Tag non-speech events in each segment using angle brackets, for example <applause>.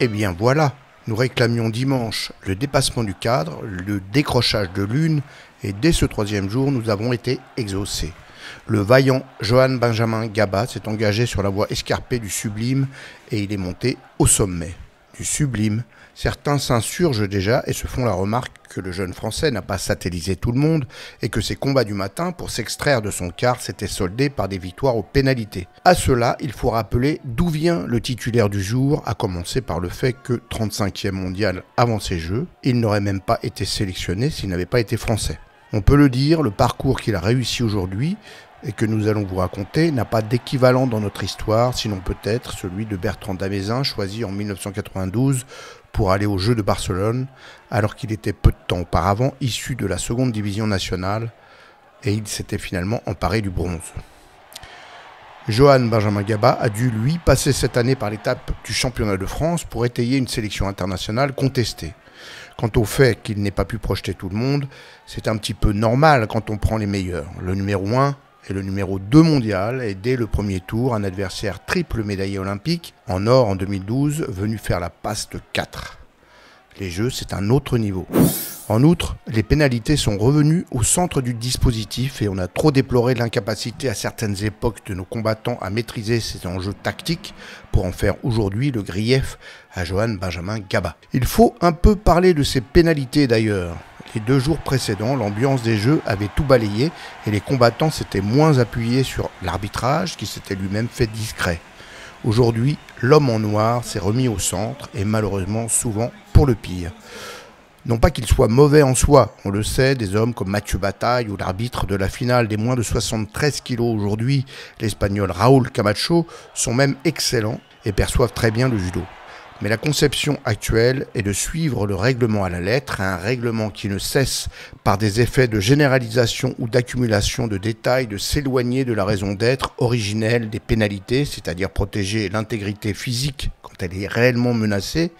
Eh bien voilà, nous réclamions dimanche le dépassement du cadre, le décrochage de l'une, et dès ce troisième jour, nous avons été exaucés. Le vaillant Johann Benjamin Gaba s'est engagé sur la voie escarpée du sublime et il est monté au sommet. Du sublime, certains s'insurgent déjà et se font la remarque que le jeune Français n'a pas satellisé tout le monde et que ses combats du matin pour s'extraire de son quart s'étaient soldés par des victoires aux pénalités. À cela, il faut rappeler d'où vient le titulaire du jour, à commencer par le fait que 35e mondial avant ces Jeux, il n'aurait même pas été sélectionné s'il n'avait pas été français. On peut le dire, le parcours qu'il a réussi aujourd'hui et que nous allons vous raconter n'a pas d'équivalent dans notre histoire, sinon peut-être celui de Bertrand Damézin, choisi en 1992 pour aller aux Jeux de Barcelone, alors qu'il était peu de temps auparavant issu de la seconde division nationale et il s'était finalement emparé du bronze. Johan Benjamin Gaba a dû, lui, passer cette année par l'étape du championnat de France pour étayer une sélection internationale contestée. Quant au fait qu'il n'ait pas pu projeter tout le monde, c'est un petit peu normal quand on prend les meilleurs. Le numéro 1 le numéro 2 mondial et dès le premier tour un adversaire triple médaillé olympique en or en 2012 venu faire la passe de 4. Les jeux, c'est un autre niveau. En outre, les pénalités sont revenues au centre du dispositif et on a trop déploré l'incapacité à certaines époques de nos combattants à maîtriser ces enjeux tactiques pour en faire aujourd'hui le grief à Johan Benjamin Gaba. Il faut un peu parler de ces pénalités d'ailleurs. Les deux jours précédents, l'ambiance des jeux avait tout balayé et les combattants s'étaient moins appuyés sur l'arbitrage qui s'était lui-même fait discret. Aujourd'hui, l'homme en noir s'est remis au centre et malheureusement souvent pour le pire. Non pas qu'il soit mauvais en soi, on le sait, des hommes comme Mathieu Bataille ou l'arbitre de la finale des moins de 73 kilos aujourd'hui, l'espagnol Raúl Camacho, sont même excellents et perçoivent très bien le judo. Mais la conception actuelle est de suivre le règlement à la lettre, un règlement qui ne cesse, par des effets de généralisation ou d'accumulation de détails, de s'éloigner de la raison d'être originelle des pénalités, c'est-à-dire protéger l'intégrité physique quand elle est réellement menacée,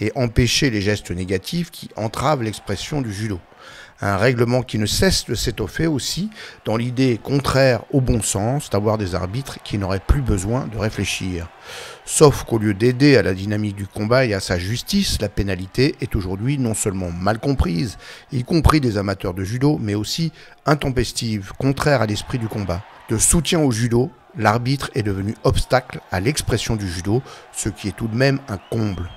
et empêcher les gestes négatifs qui entravent l'expression du judo. Un règlement qui ne cesse de s'étoffer aussi dans l'idée contraire au bon sens d'avoir des arbitres qui n'auraient plus besoin de réfléchir. Sauf qu'au lieu d'aider à la dynamique du combat et à sa justice, la pénalité est aujourd'hui non seulement mal comprise, y compris des amateurs de judo, mais aussi intempestive, contraire à l'esprit du combat. De soutien au judo, l'arbitre est devenu obstacle à l'expression du judo, ce qui est tout de même un comble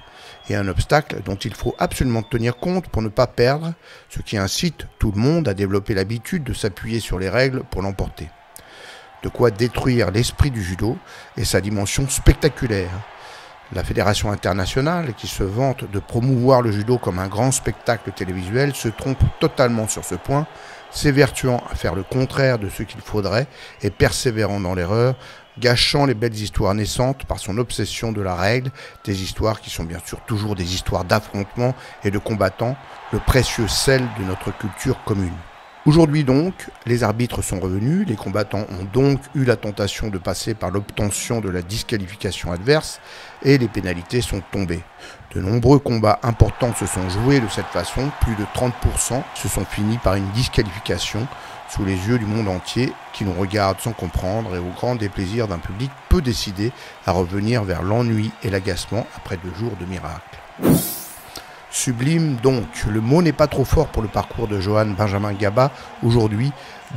et un obstacle dont il faut absolument tenir compte pour ne pas perdre, ce qui incite tout le monde à développer l'habitude de s'appuyer sur les règles pour l'emporter. De quoi détruire l'esprit du judo et sa dimension spectaculaire. La Fédération internationale, qui se vante de promouvoir le judo comme un grand spectacle télévisuel, se trompe totalement sur ce point, s'évertuant à faire le contraire de ce qu'il faudrait et persévérant dans l'erreur, gâchant les belles histoires naissantes par son obsession de la règle, des histoires qui sont bien sûr toujours des histoires d'affrontement et de combattants, le précieux sel de notre culture commune. Aujourd'hui donc, les arbitres sont revenus, les combattants ont donc eu la tentation de passer par l'obtention de la disqualification adverse et les pénalités sont tombées. De nombreux combats importants se sont joués de cette façon, plus de 30% se sont finis par une disqualification sous les yeux du monde entier qui nous regarde sans comprendre et au grand déplaisir d'un public peu décidé à revenir vers l'ennui et l'agacement après deux jours de miracle. Sublime donc, le mot n'est pas trop fort pour le parcours de Johan Benjamin Gaba, aujourd'hui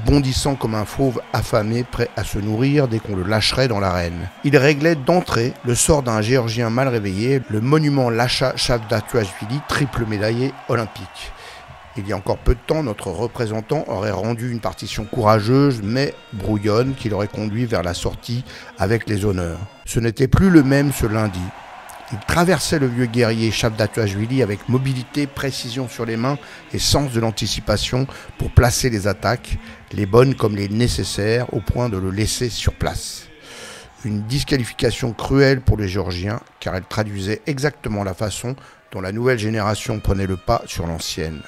bondissant comme un fauve affamé prêt à se nourrir dès qu'on le lâcherait dans l'arène. Il réglait d'entrée le sort d'un géorgien mal réveillé, le monument Lacha Shavdatuashvili, triple médaillé olympique. Il y a encore peu de temps, notre représentant aurait rendu une partition courageuse mais brouillonne qui l'aurait conduit vers la sortie avec les honneurs. Ce n'était plus le même ce lundi. Il traversait le vieux guerrier Shabdatuashvili avec mobilité, précision sur les mains et sens de l'anticipation pour placer les attaques, les bonnes comme les nécessaires, au point de le laisser sur place. Une disqualification cruelle pour les Géorgiens, car elle traduisait exactement la façon dont la nouvelle génération prenait le pas sur l'ancienne.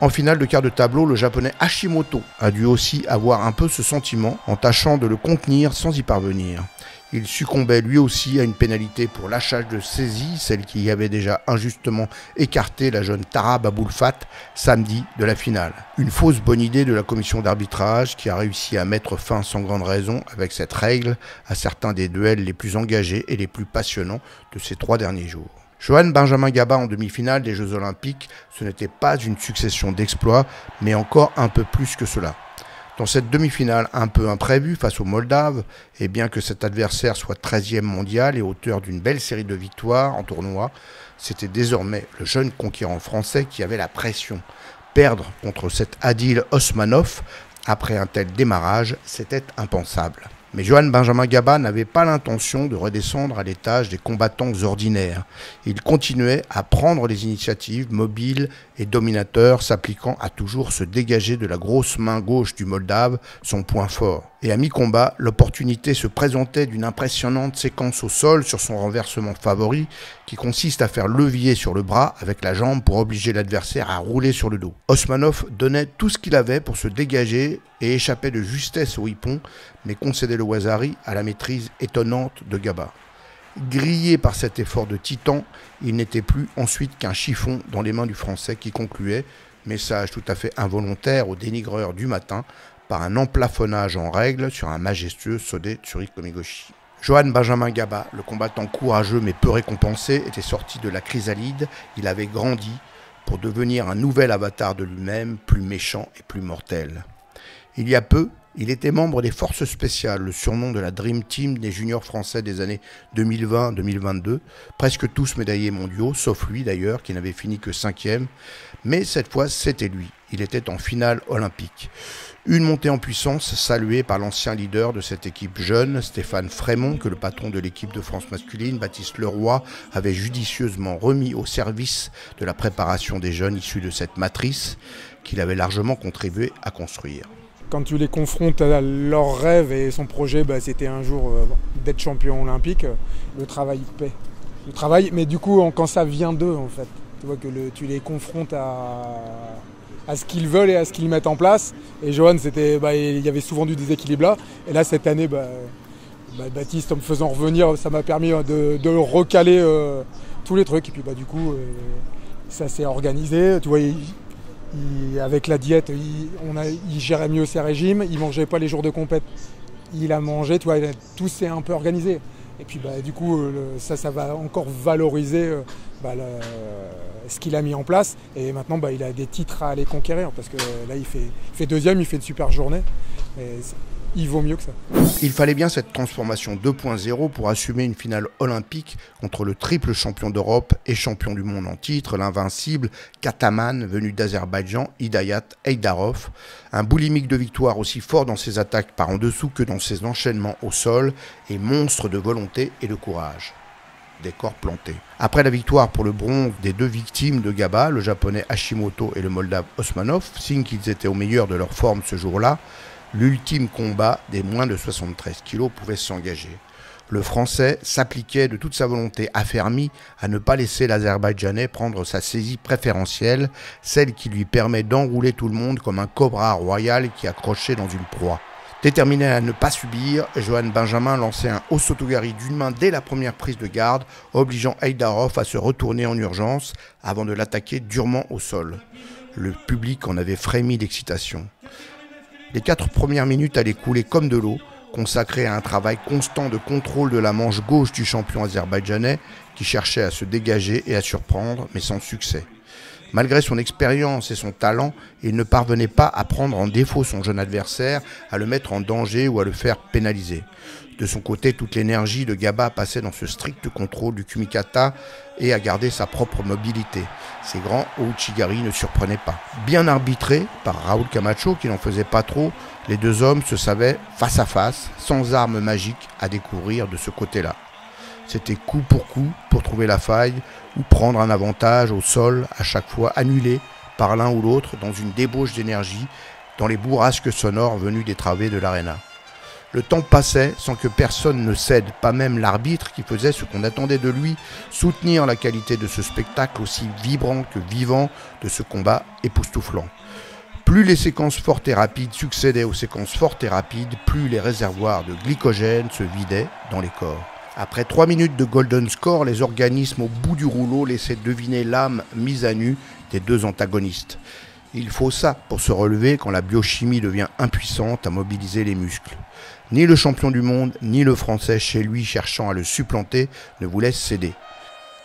En finale de quart de tableau, le japonais Hashimoto a dû aussi avoir un peu ce sentiment en tâchant de le contenir sans y parvenir. Il succombait lui aussi à une pénalité pour lâchage de saisie, celle qui avait déjà injustement écarté la jeune Tara Baboulfat samedi de la finale. Une fausse bonne idée de la commission d'arbitrage qui a réussi à mettre fin sans grande raison avec cette règle à certains des duels les plus engagés et les plus passionnants de ces trois derniers jours. Johan Benjamin Gaba en demi-finale des Jeux Olympiques, ce n'était pas une succession d'exploits, mais encore un peu plus que cela. Dans cette demi-finale un peu imprévue face aux Moldaves, et bien que cet adversaire soit 13e mondial et auteur d'une belle série de victoires en tournoi, c'était désormais le jeune conquérant français qui avait la pression. Perdre contre cet Adil Osmanov après un tel démarrage, c'était impensable. Mais Johan Benjamin Gaba n'avait pas l'intention de redescendre à l'étage des combattants ordinaires. Il continuait à prendre les initiatives mobiles et dominateurs, s'appliquant à toujours se dégager de la grosse main gauche du Moldave, son point fort. Et à mi-combat, l'opportunité se présentait d'une impressionnante séquence au sol sur son renversement favori, qui consiste à faire levier sur le bras avec la jambe pour obliger l'adversaire à rouler sur le dos. Osmanov donnait tout ce qu'il avait pour se dégager et échappait de justesse au hippon, mais concédait le Wazari à la maîtrise étonnante de Gaba. Grillé par cet effort de titan, il n'était plus ensuite qu'un chiffon dans les mains du Français qui concluait, message tout à fait involontaire au dénigreur du matin, par un emplafonnage en règle sur un majestueux Sodé Tsurik Komigoshi. Johan Benjamin Gaba, le combattant courageux mais peu récompensé, était sorti de la chrysalide, il avait grandi pour devenir un nouvel avatar de lui-même, plus méchant et plus mortel. Il y a peu, il était membre des Forces spéciales, le surnom de la Dream Team des juniors français des années 2020-2022, presque tous médaillés mondiaux, sauf lui d'ailleurs, qui n'avait fini que cinquième. Mais cette fois, c'était lui. Il était en finale olympique. Une montée en puissance saluée par l'ancien leader de cette équipe jeune, Stéphane Frémont, que le patron de l'équipe de France masculine, Baptiste Leroy, avait judicieusement remis au service de la préparation des jeunes issus de cette matrice qu'il avait largement contribué à construire. Quand tu les confrontes à leur rêve et son projet, bah, c'était un jour euh, d'être champion olympique, le travail paie. Le travail, mais du coup, quand ça vient d'eux, en fait, tu vois que tu les confrontes à à ce qu'ils veulent et à ce qu'ils mettent en place. Et Johan, c'était, bah, il y avait souvent du déséquilibre là. Et là, cette année, bah, Baptiste, en me faisant revenir, ça m'a permis euh, de, recaler euh, tous les trucs. Et puis, bah, du coup, euh, ça s'est organisé. Tu vois, avec la diète, il, gérait mieux ses régimes. Il mangeait pas les jours de compète. Il a mangé. Tout s'est un peu organisé. Et puis bah, du coup, ça, ça va encore valoriser bah, ce qu'il a mis en place. Et maintenant, bah, il a des titres à aller conquérir parce que là, il fait, fait deuxième, il fait une super journée. Il vaut mieux que ça. Il fallait bien cette transformation 2.0 pour assumer une finale olympique contre le triple champion d'Europe et champion du monde en titre, l'invincible Kataman venu d'Azerbaïdjan, Hidayat Eidarov. Un boulimique de victoire aussi fort dans ses attaques par en dessous que dans ses enchaînements au sol et monstre de volonté et de courage des corps plantés. Après la victoire pour le bronze des deux victimes de Gaba, le japonais Hashimoto et le moldave Osmanov, signe qu'ils étaient au meilleur de leur forme ce jour-là, l'ultime combat des moins de 73 kilos pouvait s'engager. Le Français s'appliquait de toute sa volonté affermie à ne pas laisser l'Azerbaïdjanais prendre sa saisie préférentielle, celle qui lui permet d'enrouler tout le monde comme un cobra royal qui accrochait dans une proie. Déterminé à ne pas subir, Johan Benjamin lançait un haut sotogari d'une main dès la première prise de garde, obligeant Heidarov à se retourner en urgence avant de l'attaquer durement au sol. Le public en avait frémi d'excitation. Les quatre premières minutes allaient couler comme de l'eau, consacrées à un travail constant de contrôle de la manche gauche du champion azerbaïdjanais qui cherchait à se dégager et à surprendre, mais sans succès. Malgré son expérience et son talent, il ne parvenait pas à prendre en défaut son jeune adversaire, à le mettre en danger ou à le faire pénaliser. De son côté, toute l'énergie de Gaba passait dans ce strict contrôle du Kumikata et à garder sa propre mobilité. Ces grands Ouchigari ne surprenaient pas. Bien arbitrés par Raoul Camacho, qui n'en faisait pas trop, les deux hommes se savaient face à face, sans armes magiques à découvrir de ce côté-là. C'était coup pour coup pour trouver la faille ou prendre un avantage au sol à chaque fois annulé par l'un ou l'autre dans une débauche d'énergie dans les bourrasques sonores venues des travées de l'aréna. Le temps passait sans que personne ne cède, pas même l'arbitre qui faisait ce qu'on attendait de lui, soutenir la qualité de ce spectacle aussi vibrant que vivant, de ce combat époustouflant. Plus les séquences fortes et rapides succédaient aux séquences fortes et rapides, plus les réservoirs de glycogène se vidaient dans les corps. Après trois minutes de golden score, les organismes au bout du rouleau laissaient deviner l'âme mise à nu des deux antagonistes. Il faut ça pour se relever quand la biochimie devient impuissante à mobiliser les muscles. Ni le champion du monde, ni le français chez lui cherchant à le supplanter ne voulaient céder.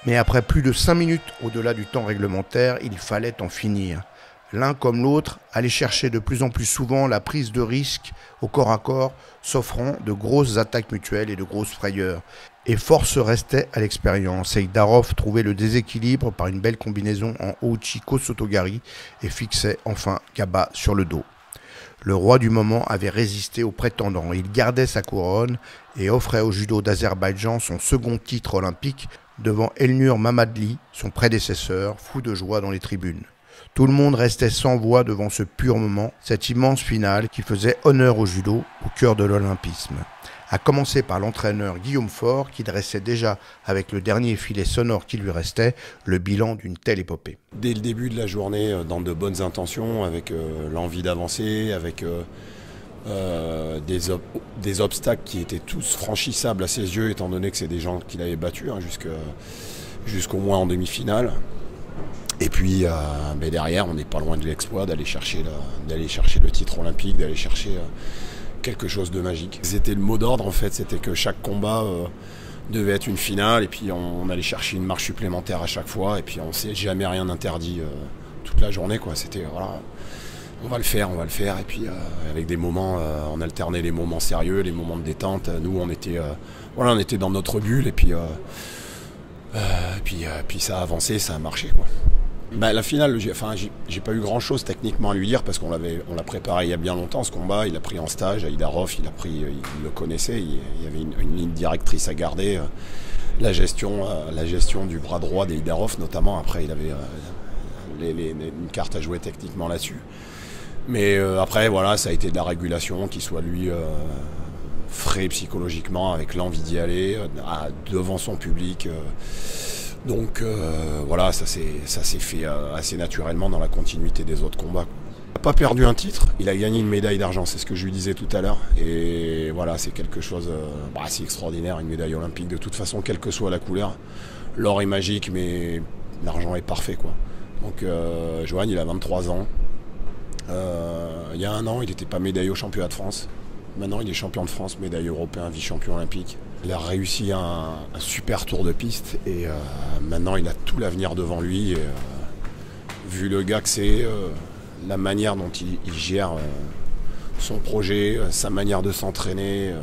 Mais après plus de cinq minutes au-delà du temps réglementaire, il fallait en finir. L'un comme l'autre allaient chercher de plus en plus souvent la prise de risque au corps à corps, s'offrant de grosses attaques mutuelles et de grosses frayeurs. Et force restait à l'expérience. Eidarov trouvait le déséquilibre par une belle combinaison en Ouchiko Sotogari et fixait enfin Kaba sur le dos. Le roi du moment avait résisté aux prétendants. Il gardait sa couronne et offrait au judo d'Azerbaïdjan son second titre olympique devant Elnur Mamadli, son prédécesseur, fou de joie dans les tribunes. Tout le monde restait sans voix devant ce pur moment, cette immense finale qui faisait honneur au judo, au cœur de l'olympisme. À commencer par l'entraîneur Guillaume Faure, qui dressait déjà, avec le dernier filet sonore qui lui restait, le bilan d'une telle épopée. Dès le début de la journée, euh, dans de bonnes intentions, avec euh, l'envie d'avancer, avec euh, des, obstacles qui étaient tous franchissables à ses yeux, étant donné que c'est des gens qu'il avait battus hein, jusqu'au moins en demi-finale. Et puis derrière, on n'est pas loin de l'exploit d'aller chercher, chercher, le titre olympique, d'aller chercher quelque chose de magique. C'était le mot d'ordre en fait, c'était que chaque combat euh, devait être une finale et puis on, allait chercher une marche supplémentaire à chaque fois et puis on s'est jamais rien interdit toute la journée quoi. C'était voilà, on va le faire, on va le faire et puis avec des moments, on alternait les moments sérieux, les moments de détente. Nous on était, voilà, on était dans notre bulle et puis, puis, puis ça a avancé, ça a marché quoi. Bah, la finale, j'ai, enfin, pas eu grand chose techniquement à lui dire parce qu'on l'a préparé il y a bien longtemps ce combat. Il a pris en stage à Idarov, il a pris, il, le connaissait, il, y avait une, ligne directrice à garder. Euh, la gestion, euh, la gestion du bras droit des notamment. Après, il avait euh, une carte à jouer techniquement là-dessus. Mais après, voilà, ça a été de la régulation, qu'il soit lui frais psychologiquement, avec l'envie d'y aller, devant son public. Donc euh, voilà, ça s'est fait euh, assez naturellement dans la continuité des autres combats. Il n'a pas perdu un titre, il a gagné une médaille d'argent, c'est ce que je lui disais tout à l'heure. Et voilà, c'est quelque chose euh, bah, assez extraordinaire, une médaille olympique de toute façon, quelle que soit la couleur. L'or est magique, mais l'argent est parfait. quoi. Donc Johan, il a 23 ans. il y a un an, il n'était pas médaillé au championnat de France. Maintenant, il est champion de France, médaille européen, vice-champion olympique. Il a réussi un, super tour de piste et euh, maintenant il a tout l'avenir devant lui. Euh, vu le gars que c'est, euh, la manière dont il, gère son projet, sa manière de s'entraîner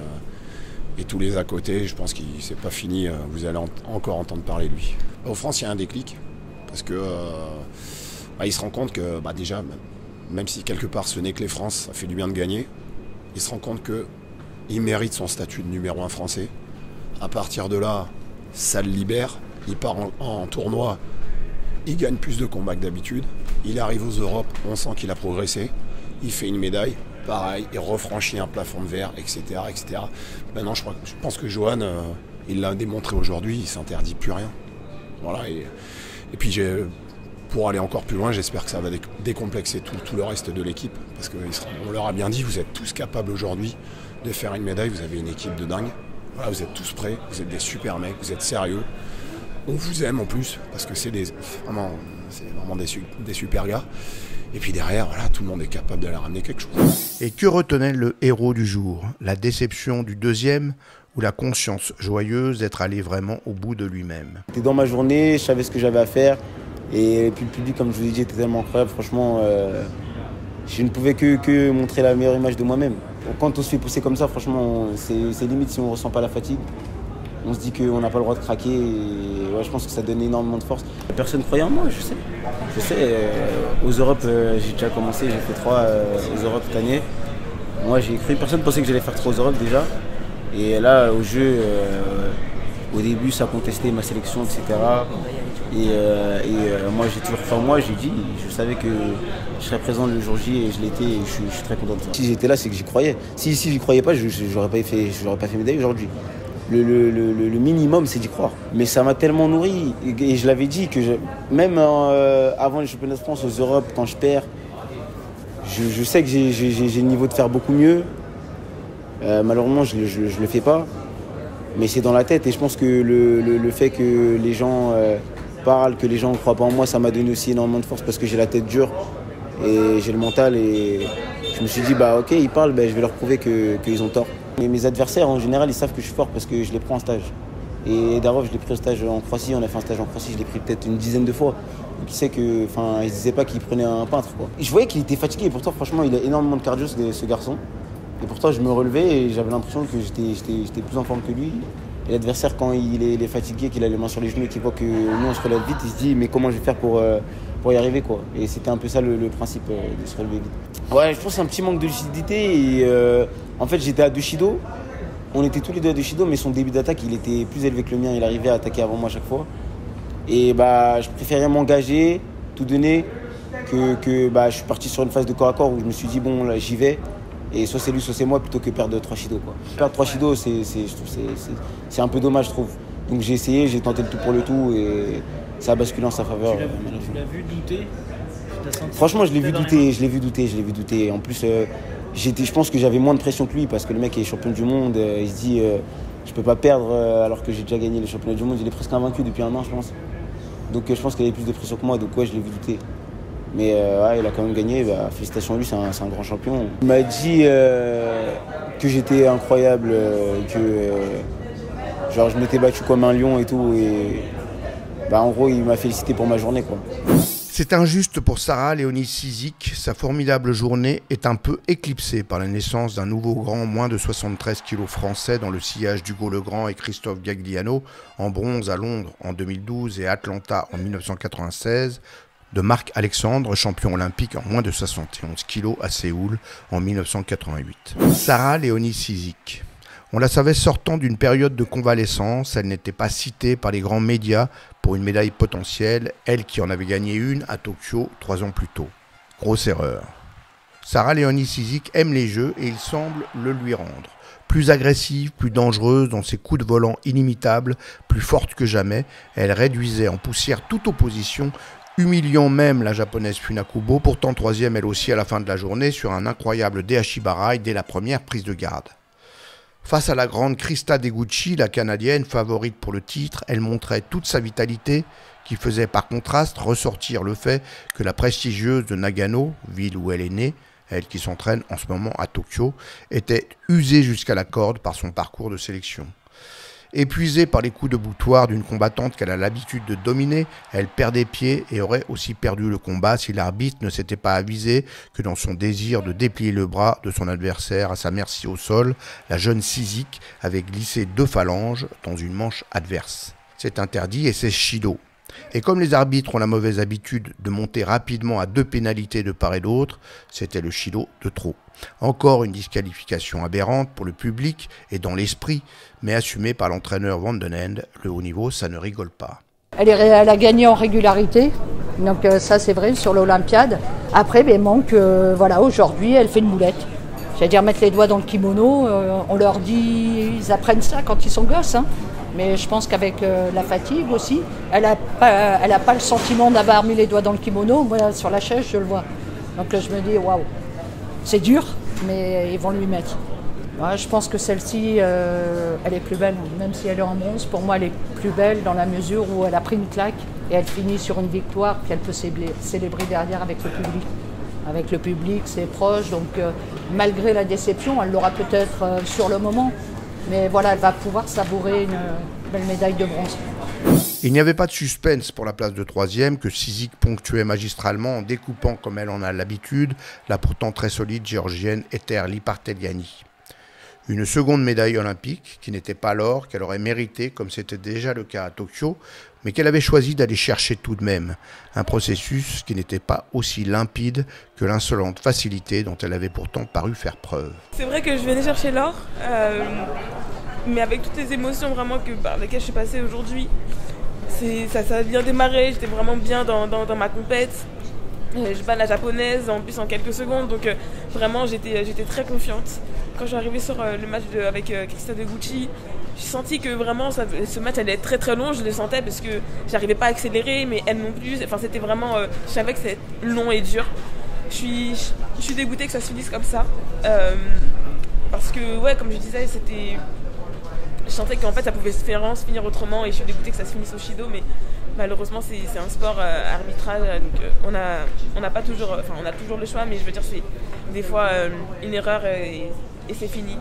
et tous les à côté, je pense qu'il c'est pas fini. vous allez encore entendre parler de lui. Au France, il y a un déclic parce que bah, il se rend compte que bah, déjà, même si quelque part ce n'est que les France, ça fait du bien de gagner, il se rend compte qu'il mérite son statut de numéro un français. À partir de là, ça le libère. Il part en, tournoi. Il gagne plus de combats que d'habitude. Il arrive aux Europes. On sent qu'il a progressé. Il fait une médaille. Pareil, il refranchit un plafond de verre, etc. etc. Maintenant, je, pense que Johan, euh, il l'a démontré aujourd'hui, il s'interdit plus rien. Voilà. Et, puis, pour aller encore plus loin, j'espère que ça va décomplexer tout, tout le reste de l'équipe. Parce qu'on leur a bien dit, vous êtes tous capables aujourd'hui de faire une médaille. Vous avez une équipe de dingue vous êtes tous prêts, vous êtes des super mecs, vous êtes sérieux. On vous aime en plus, parce que c'est des, vraiment, vraiment des, super gars. Et puis derrière, voilà, tout le monde est capable d'aller ramener quelque chose. Et que retenait le héros du jour? La déception du deuxième ou la conscience joyeuse d'être allé vraiment au bout de lui-même? J'étais dans ma journée, je savais ce que j'avais à faire. Et puis le public, comme je vous ai dit, était tellement incroyable. Franchement, euh, je ne pouvais que montrer la meilleure image de moi-même quand on se fait pousser comme ça, franchement, c'est limite si on ne ressent pas la fatigue. On se dit qu'on n'a pas le droit de craquer et je pense que ça donne énormément de force. Personne ne croyait en moi, je sais. Je sais, euh, aux Europes, euh, j'ai déjà commencé, j'ai fait trois aux Europes cette année. Moi j'ai cru, personne ne pensait que j'allais faire trois aux Europes déjà. Et là, au jeu, au début, ça contestait ma sélection, etc. Et, euh, euh, moi, j'ai toujours fait moi, j'ai dit, je savais que je serais présent le jour J et je l'étais et je, suis très content de ça. Si j'étais là, c'est que j'y croyais. Si, si j'y croyais pas, je n'aurais pas fait, fait médaille aujourd'hui. Le, minimum, c'est d'y croire. Mais ça m'a tellement nourri. Et, je l'avais dit que même euh, avant les championnats de France aux Europes, quand je perds, je, sais que j'ai le niveau de faire beaucoup mieux. Malheureusement, je ne le fais pas. Mais c'est dans la tête et je pense que le, fait que les gens que les gens ne croient pas en moi, ça m'a donné aussi énormément de force parce que j'ai la tête dure et j'ai le mental et je me suis dit bah ok ils parlent, ben, je vais leur prouver qu'ils ont tort. Et mes adversaires en général ils savent que je suis fort parce que je les prends en stage. Et Darov je l'ai pris au stage en Croatie, on a fait un stage en Croatie, je l'ai pris peut-être une dizaine de fois. Donc il sait que, enfin, il se disait pas qu'il prenait un peintre quoi. Je voyais qu'il était fatigué et pourtant franchement il a énormément de cardio ce garçon. Et pourtant, je me relevais et j'avais l'impression que j'étais plus en forme que lui. Et l'adversaire, quand il est, fatigué, qu'il a les mains sur les genoux qu'il voit que nous, on se relève vite, il se dit Mais comment je vais faire pour, euh, pour y arriver quoi. Et c'était un peu ça le, principe euh, de se relever vite. Ouais, je pense c'est un petit manque de lucidité. Et, euh, en fait, j'étais à Dushido. On était tous les deux à Dushido, mais son début d'attaque, il était plus élevé que le mien. Il arrivait à attaquer avant moi à chaque fois. Et bah, je préférais m'engager, tout donner, que, que bah, je suis parti sur une phase de corps à corps où je me suis dit Bon, là, j'y vais. Et soit c'est lui, soit c'est moi, plutôt que perdre 3 Shido. Quoi. Perdre 3 Shido, c'est un peu dommage, je trouve. Donc j'ai essayé, j'ai tenté le tout pour le tout et ça a basculé en sa faveur. Tu l'as vu, douter? Franchement, je l'ai vu douter, je l'ai vu douter, je l'ai vu douter. En plus, euh, je pense que j'avais moins de pression que lui parce que le mec est champion du monde. Euh, il se dit, euh, je peux pas perdre alors que j'ai déjà gagné le championnat du monde. Il est presque invaincu depuis un an, je pense. Donc je pense qu'il avait plus de pression que moi. Donc ouais, je l'ai vu douter. Mais euh, il a quand même gagné. Bah, félicitations à lui, c'est un, grand champion. Il m'a dit euh, que j'étais incroyable, euh, que genre, je m'étais battu comme un lion et tout. Et bah, en gros, il m'a félicité pour ma journée. C'est injuste pour Sarah Léonie Sizik. Sa formidable journée est un peu éclipsée par la naissance d'un nouveau grand moins de 73 kilos français dans le sillage d'Hugo Legrand et Christophe Gagliano en bronze à Londres en 2012 et Atlanta en 1996 de Marc Alexandre, champion olympique en moins de 71 kg à Séoul en 1988. Sarah Léonie Sizik. On la savait sortant d'une période de convalescence, elle n'était pas citée par les grands médias pour une médaille potentielle, elle qui en avait gagné une à Tokyo trois ans plus tôt. Grosse erreur. Sarah Léonie Sizik aime les jeux et il semble le lui rendre. Plus agressive, plus dangereuse dans ses coups de volant inimitables, plus forte que jamais, elle réduisait en poussière toute opposition humiliant même la japonaise Funakubo, pourtant troisième elle aussi à la fin de la journée sur un incroyable Dehachibarai dès la première prise de garde. Face à la grande Krista Deguchi, la canadienne favorite pour le titre, elle montrait toute sa vitalité qui faisait par contraste ressortir le fait que la prestigieuse de Nagano, ville où elle est née, elle qui s'entraîne en ce moment à Tokyo, était usée jusqu'à la corde par son parcours de sélection. Épuisée par les coups de boutoir d'une combattante qu'elle a l'habitude de dominer, elle perdait pied et aurait aussi perdu le combat si l'arbitre ne s'était pas avisé que dans son désir de déplier le bras de son adversaire à sa merci au sol, la jeune Sizik avait glissé deux phalanges dans une manche adverse. C'est interdit et c'est Shido. Et comme les arbitres ont la mauvaise habitude de monter rapidement à deux pénalités de part et d'autre, c'était le Shido de trop. Encore une disqualification aberrante pour le public et dans l'esprit, mais assumée par l'entraîneur Van den End. Le haut niveau, ça ne rigole pas. Elle, a gagné en régularité, donc euh, ça c'est vrai sur l'Olympiade. Après, ben, manque, euh, voilà, aujourd'hui elle fait une boulette. C'est-à-dire mettre les doigts dans le kimono, euh, on leur dit, ils apprennent ça quand ils sont gosses. Hein. Mais je pense qu'avec la fatigue aussi, elle n'a pas, pas le sentiment d'avoir mis les doigts dans le kimono. Moi, sur la chaise, je le vois. Donc là, je me dis, waouh, c'est dur, mais ils vont lui mettre. je pense que celle-ci, euh, elle est plus belle, même si elle est en bronze. Pour moi, elle est plus belle dans la mesure où elle a pris une claque et elle finit sur une victoire, puis elle peut célébrer derrière avec le public. Avec le public, ses proches. Donc, euh, malgré la déception, elle l'aura peut-être euh, sur le moment, mais voilà, elle va pouvoir savourer une belle médaille de bronze. Il n'y avait pas de suspense pour la place de troisième que Sizik ponctuait magistralement en découpant, comme elle en a l'habitude, la pourtant très solide géorgienne Ether Liparteliani. Une seconde médaille olympique, qui n'était pas l'or qu'elle aurait mérité, comme c'était déjà le cas à Tokyo, mais qu'elle avait choisi d'aller chercher tout de même, un processus qui n'était pas aussi limpide que l'insolente facilité dont elle avait pourtant paru faire preuve. C'est vrai que je venais chercher l'or, euh, mais avec toutes les émotions vraiment que, par lesquelles je suis passée aujourd'hui, ça, ça a bien démarré, j'étais vraiment bien dans, ma compète. Euh, je bats la japonaise en plus en quelques secondes, donc euh, vraiment j'étais, très confiante. Quand je suis arrivée sur le match avec Christa de Gucci, j'ai senti que vraiment ce match allait être très très long, je le sentais parce que j'arrivais pas à accélérer, mais elle non plus. Enfin, c'était vraiment. je savais que c'était long et dur. je suis, je suis dégoûtée que ça se finisse comme ça. Euh, parce que, ouais, comme je disais, c'était. Je sentais qu'en fait ça pouvait se faire se finir autrement et je suis dégoûtée que ça se finisse au Shido, mais malheureusement c'est un sport euh, arbitrage, donc euh, on a, on n'a pas toujours, enfin on a toujours le choix, mais je veux dire c'est des fois une erreur et, c'est fini.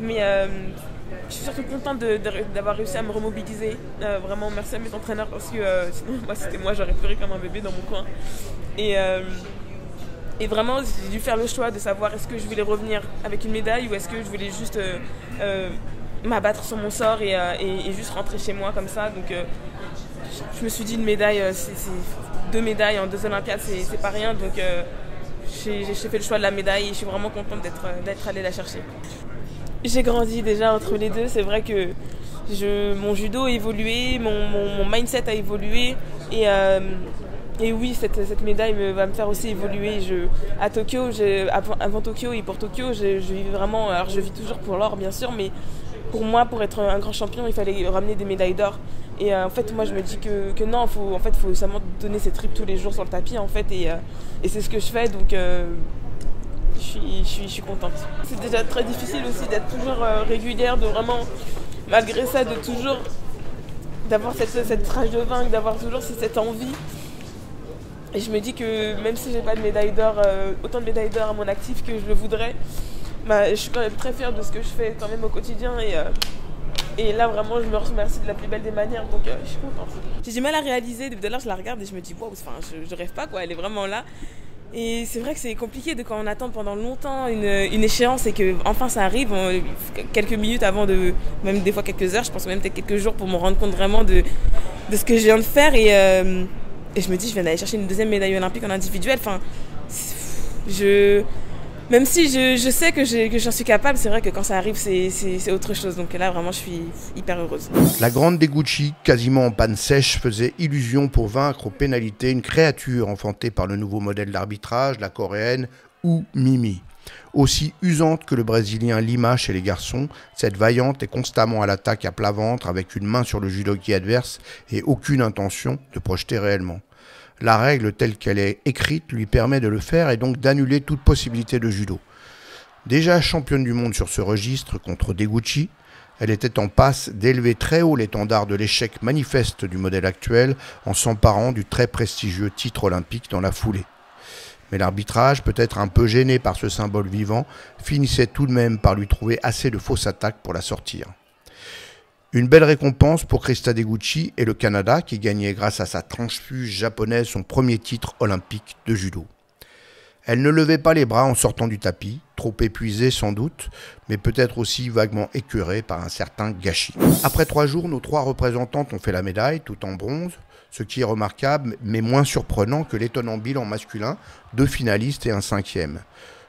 Mais je suis surtout contente d'avoir réussi à me remobiliser. vraiment merci à mes entraîneurs parce que sinon moi <laughs> c'était moi j'aurais pleuré comme un bébé dans mon coin. Et et vraiment, j'ai dû faire le choix de savoir est-ce que je voulais revenir avec une médaille ou est-ce que je voulais juste euh, euh, m'abattre sur mon sort euh, et, juste rentrer chez moi comme ça. Donc je me suis dit une médaille, deux médailles en deux Olympiades, c'est, pas rien. Donc j'ai, fait le choix de la médaille et je suis vraiment contente d'être allée la chercher. J'ai grandi déjà entre les deux. C'est vrai que je, mon judo a évolué, mon, mon mindset a évolué et et oui, cette, cette médaille va me faire aussi évoluer. Je, à Tokyo, avant, Tokyo et pour Tokyo, je, je vis vraiment. Alors, je vis toujours pour l'or, bien sûr, mais pour moi, pour être un grand champion, il fallait ramener des médailles d'or. Et euh, en fait, moi, je me dis que, que non, faut, en fait, faut seulement donner ses tripes tous les jours sur le tapis, en fait, et, euh, et c'est ce que je fais. Donc, euh, je, suis, je, suis, je suis contente. C'est déjà très difficile aussi d'être toujours régulière, de vraiment, malgré ça, de toujours d'avoir cette, cette rage de vaincre, d'avoir toujours cette envie. Et je me dis que même si j'ai pas de médaille d'or, euh, autant de médailles d'or à mon actif que je le voudrais, bah, je suis quand même très fière de ce que je fais quand même au quotidien. Et, euh, et là, vraiment, je me remercie de la plus belle des manières. Donc, euh, je suis contente. J'ai du mal à réaliser. Depuis tout à l'heure, je la regarde et je me dis, wow, enfin, je, je, rêve pas, quoi. Elle est vraiment là. Et c'est vrai que c'est compliqué de quand on attend pendant longtemps une, une échéance et que enfin ça arrive quelques minutes avant de, même des fois quelques heures, je pense même peut-être quelques jours pour me rendre compte vraiment de, de ce que je viens de faire. Et, et je me dis, je viens d'aller chercher une deuxième médaille olympique en individuel. Enfin, je, même si je, sais que j'en suis capable, c'est vrai que quand ça arrive, c'est autre chose. Donc là, vraiment, je suis hyper heureuse. La grande Deguchi, quasiment en panne sèche, faisait illusion pour vaincre aux pénalités une créature enfantée par le nouveau modèle d'arbitrage, la coréenne ou Mimi. Aussi usante que le brésilien Lima chez les garçons, cette vaillante est constamment à l'attaque à plat ventre avec une main sur le judoki adverse et aucune intention de projeter réellement. La règle telle qu'elle est écrite lui permet de le faire et donc d'annuler toute possibilité de judo. Déjà championne du monde sur ce registre contre Deguchi, elle était en passe d'élever très haut l'étendard de l'échec manifeste du modèle actuel en s'emparant du très prestigieux titre olympique dans la foulée. Mais l'arbitrage, peut-être un peu gêné par ce symbole vivant, finissait tout de même par lui trouver assez de fausses attaques pour la sortir. Une belle récompense pour Krista Deguchi et le Canada qui gagnait grâce à sa transfuge japonaise son premier titre olympique de judo. Elle ne levait pas les bras en sortant du tapis, trop épuisée sans doute, mais peut-être aussi vaguement écœurée par un certain gâchis. Après trois jours, nos trois représentantes ont fait la médaille, tout en bronze, ce qui est remarquable, mais moins surprenant que l'étonnant bilan masculin, deux finalistes et un cinquième.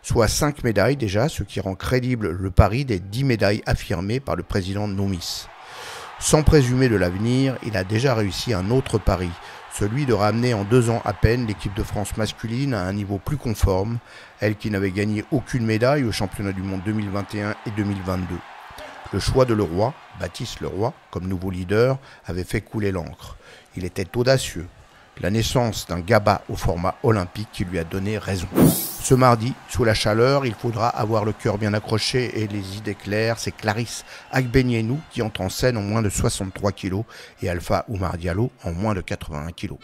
Soit cinq médailles déjà, ce qui rend crédible le pari des dix médailles affirmées par le président Nomis. Sans présumer de l'avenir, il a déjà réussi un autre pari, celui de ramener en deux ans à peine l'équipe de France masculine à un niveau plus conforme, elle qui n'avait gagné aucune médaille au championnat du monde 2021 et 2022. Le choix de Leroy, Baptiste Leroy, comme nouveau leader, avait fait couler l'encre. Il était audacieux, la naissance d'un GABA au format olympique qui lui a donné raison. Ce mardi, sous la chaleur, il faudra avoir le cœur bien accroché et les idées claires. C'est Clarisse Agbenienou qui entre en scène en moins de 63 kg et Alpha Oumar Diallo en moins de 81 kg.